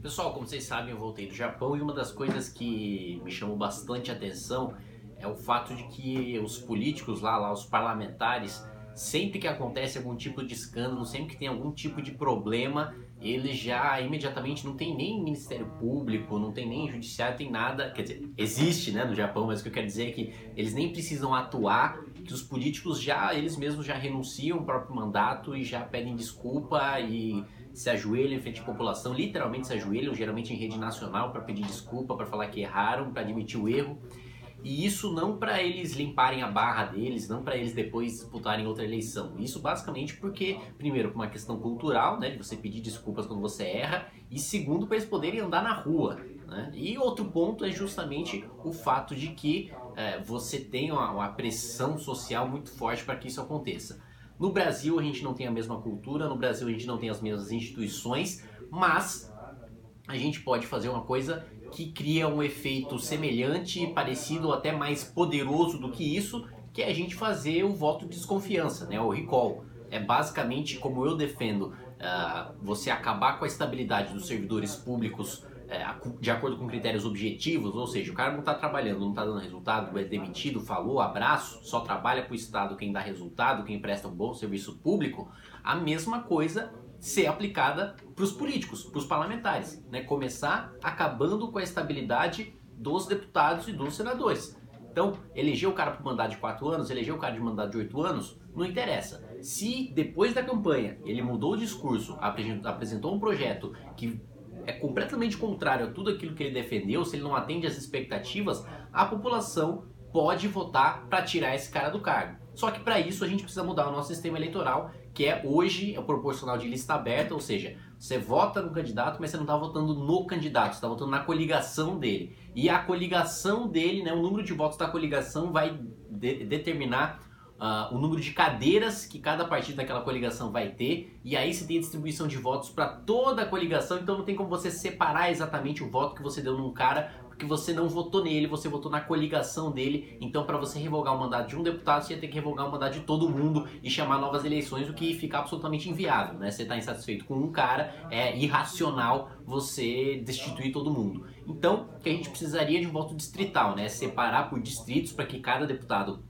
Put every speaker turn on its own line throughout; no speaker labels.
Pessoal, como vocês sabem, eu voltei do Japão e uma das coisas que me chamou bastante atenção é o fato de que os políticos lá, lá os parlamentares, sempre que acontece algum tipo de escândalo, sempre que tem algum tipo de problema, eles já imediatamente não tem nem Ministério Público, não tem nem Judiciário, tem nada. Quer dizer, existe né, no Japão, mas o que eu quero dizer é que eles nem precisam atuar, que os políticos já, eles mesmos já renunciam ao próprio mandato e já pedem desculpa e se ajoelham em frente à população, literalmente se ajoelham, geralmente em rede nacional, para pedir desculpa, para falar que erraram, para admitir o erro. E isso não para eles limparem a barra deles, não para eles depois disputarem outra eleição. Isso basicamente porque, primeiro, por uma questão cultural, né, de você pedir desculpas quando você erra, e segundo, para eles poderem andar na rua. Né? E outro ponto é justamente o fato de que é, você tem uma, uma pressão social muito forte para que isso aconteça. No Brasil a gente não tem a mesma cultura, no Brasil a gente não tem as mesmas instituições, mas a gente pode fazer uma coisa que cria um efeito semelhante, parecido ou até mais poderoso do que isso, que é a gente fazer o voto de desconfiança, né, o recall. É basicamente como eu defendo uh, você acabar com a estabilidade dos servidores públicos de acordo com critérios objetivos, ou seja, o cara não está trabalhando, não está dando resultado, é demitido, falou, abraço, só trabalha para o Estado quem dá resultado, quem presta um bom serviço público. A mesma coisa ser aplicada para os políticos, para os parlamentares. Né? Começar acabando com a estabilidade dos deputados e dos senadores. Então, eleger o cara para mandato de 4 anos, eleger o cara de mandato de 8 anos, não interessa. Se depois da campanha ele mudou o discurso, apresentou um projeto que é completamente contrário a tudo aquilo que ele defendeu, se ele não atende às expectativas, a população pode votar para tirar esse cara do cargo. Só que para isso a gente precisa mudar o nosso sistema eleitoral que é hoje é proporcional de lista aberta, ou seja, você vota no candidato, mas você não está votando no candidato, você está votando na coligação dele. E a coligação dele, né, o número de votos da coligação vai de determinar uh, o número de cadeiras que cada partido daquela coligação vai ter, e aí você tem a distribuição de votos para toda a coligação, então não tem como você separar exatamente o voto que você deu num cara porque você não votou nele, você votou na coligação dele. Então, para você revogar o mandato de um deputado, você ia ter que revogar o mandato de todo mundo e chamar novas eleições, o que fica absolutamente inviável, né? Você está insatisfeito com um cara, é irracional você destituir todo mundo. Então, que a gente precisaria de um voto distrital, né? Separar por distritos para que cada deputado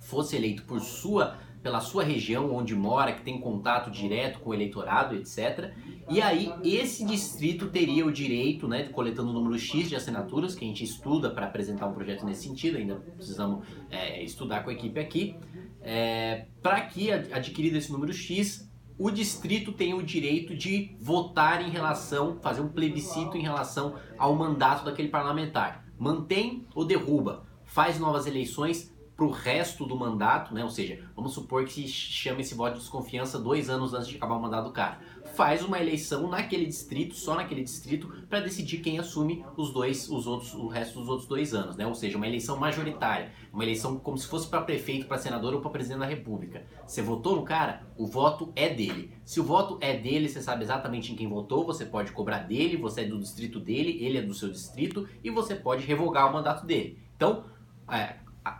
fosse eleito por sua pela sua região onde mora, que tem contato direto com o eleitorado, etc. E aí esse distrito teria o direito, né, coletando o número X de assinaturas, que a gente estuda para apresentar um projeto nesse sentido, ainda precisamos é, estudar com a equipe aqui, é, para que adquirido esse número X, o distrito tenha o direito de votar em relação, fazer um plebiscito em relação ao mandato daquele parlamentar. Mantém ou derruba, faz novas eleições, para o resto do mandato, né? Ou seja, vamos supor que se chama esse voto de desconfiança dois anos antes de acabar o mandato do cara. Faz uma eleição naquele distrito, só naquele distrito, para decidir quem assume os dois, os outros, o resto dos outros dois anos, né? Ou seja, uma eleição majoritária, uma eleição como se fosse para prefeito, para senador ou para presidente da República. Você votou no cara, o voto é dele. Se o voto é dele, você sabe exatamente em quem votou, você pode cobrar dele, você é do distrito dele, ele é do seu distrito e você pode revogar o mandato dele. Então, é,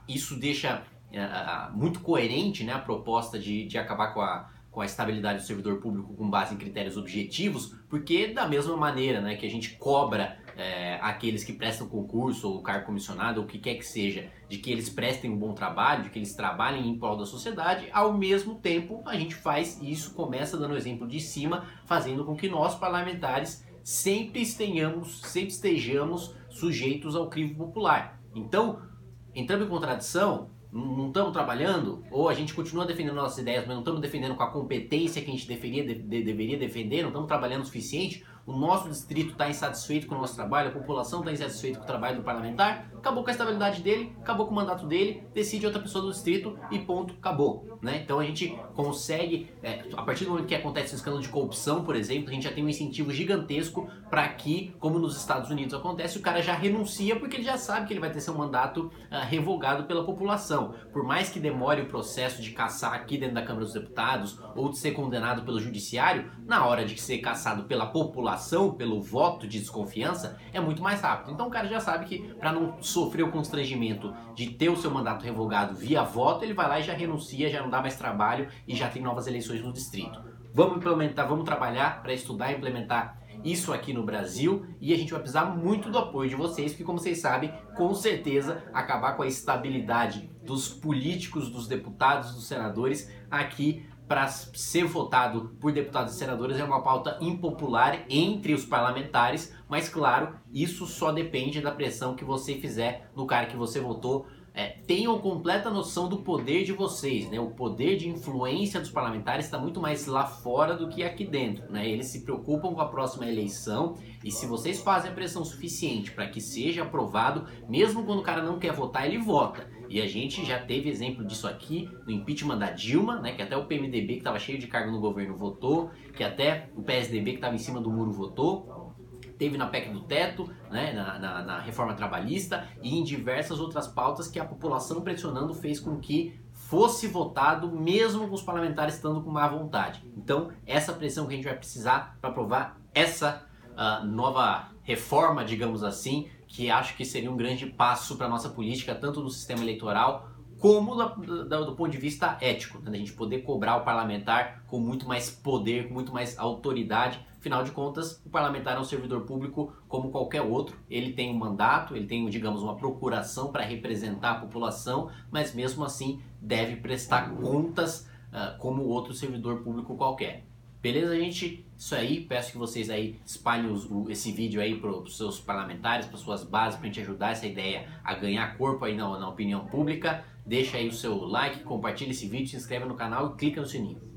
isso deixa é, muito coerente né, a proposta de, de acabar com a, com a estabilidade do servidor público com base em critérios objetivos, porque da mesma maneira né, que a gente cobra é, aqueles que prestam concurso ou cargo comissionado ou o que quer que seja, de que eles prestem um bom trabalho, de que eles trabalhem em prol da sociedade, ao mesmo tempo a gente faz isso, começa dando o exemplo de cima, fazendo com que nós parlamentares sempre estejamos, sempre estejamos sujeitos ao crivo popular. Então, entramos em contradição, não estamos trabalhando, ou a gente continua defendendo nossas ideias, mas não estamos defendendo com a competência que a gente deveria, de, deveria defender, não estamos trabalhando o suficiente, o nosso distrito está insatisfeito com o nosso trabalho, a população está insatisfeita com o trabalho do parlamentar, acabou com a estabilidade dele, acabou com o mandato dele, decide outra pessoa do distrito e ponto, acabou. Né? Então a gente consegue, é, a partir do momento que acontece um escândalo de corrupção, por exemplo, a gente já tem um incentivo gigantesco para que, como nos Estados Unidos acontece, o cara já renuncia porque ele já sabe que ele vai ter seu mandato uh, revogado pela população. Por mais que demore o processo de caçar aqui dentro da Câmara dos Deputados ou de ser condenado pelo Judiciário, na hora de ser caçado pela população, pelo voto de desconfiança, é muito mais rápido. Então o cara já sabe que para não sofrer o constrangimento de ter o seu mandato revogado via voto, ele vai lá e já renuncia, já não dá mais trabalho e já tem novas eleições no distrito. Vamos implementar, vamos trabalhar para estudar e implementar isso aqui no Brasil e a gente vai precisar muito do apoio de vocês, porque como vocês sabem, com certeza acabar com a estabilidade dos políticos, dos deputados, dos senadores aqui para ser votado por deputados e senadores é uma pauta impopular entre os parlamentares, mas claro, isso só depende da pressão que você fizer no cara que você votou é, tenham completa noção do poder de vocês, né? O poder de influência dos parlamentares está muito mais lá fora do que aqui dentro, né? Eles se preocupam com a próxima eleição e se vocês fazem a pressão suficiente para que seja aprovado, mesmo quando o cara não quer votar, ele vota. E a gente já teve exemplo disso aqui no impeachment da Dilma, né? Que até o PMDB que estava cheio de cargo no governo votou, que até o PSDB que estava em cima do muro votou teve na PEC do teto, né, na, na, na, reforma trabalhista e em diversas outras pautas que a população pressionando fez com que fosse votado, mesmo com os parlamentares estando com má vontade. Então, essa pressão que a gente vai precisar para aprovar essa uh, nova reforma, digamos assim, que acho que seria um grande passo para a nossa política, tanto no sistema eleitoral como do, do, ponto de vista ético, né? a gente poder cobrar o parlamentar com muito mais poder, com muito mais autoridade. Afinal de contas, o parlamentar é um servidor público como qualquer outro. Ele tem um mandato, ele tem, digamos, uma procuração para representar a população, mas mesmo assim deve prestar contas uh, como outro servidor público qualquer. Beleza, gente? Isso aí, peço que vocês aí espalhem os, o, esse vídeo aí para os seus parlamentares, para suas bases, para a gente ajudar essa ideia a ganhar corpo aí na, na opinião pública. Deixa aí o seu like, compartilha esse vídeo, se inscreve no canal e clica no sininho.